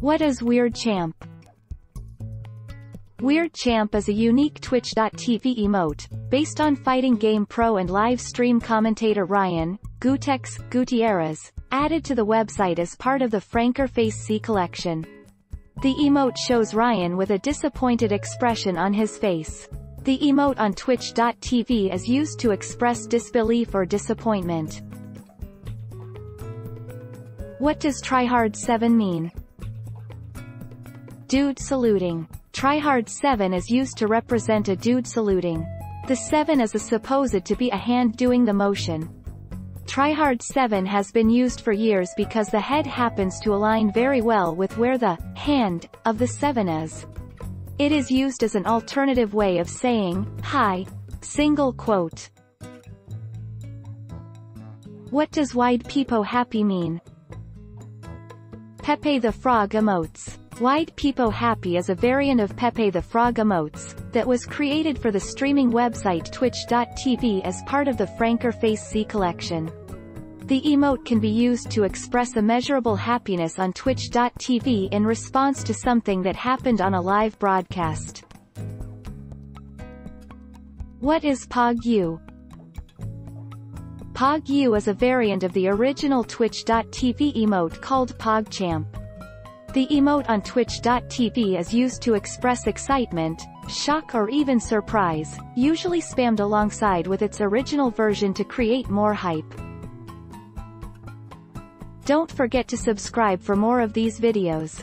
What is Weird Champ? Weird Champ is a unique Twitch.tv emote, based on fighting game pro and live stream commentator Ryan, Gootecks, Gutierrez, added to the website as part of the FrankerFaceZ collection. The emote shows Ryan with a disappointed expression on his face. The emote on Twitch.tv is used to express disbelief or disappointment. What does Tryhard7 mean? Dude saluting. Tryhard7 is used to represent a dude saluting. The 7 is a supposed to be a hand doing the motion. Tryhard7 has been used for years because the head happens to align very well with where the hand of the 7 is. It is used as an alternative way of saying, hi, single quote. What does wide peepo happy mean? Pepe the Frog emotes. Wide Peepo Happy is a variant of Pepe the Frog emotes, that was created for the streaming website Twitch.tv as part of the FrankerFaceZ collection. The emote can be used to express a measurable happiness on Twitch.tv in response to something that happened on a live broadcast. What is PogU? PogU is a variant of the original Twitch.tv emote called PogChamp. The emote on Twitch.tv is used to express excitement, shock or even surprise, usually spammed alongside with its original version to create more hype. Don't forget to subscribe for more of these videos.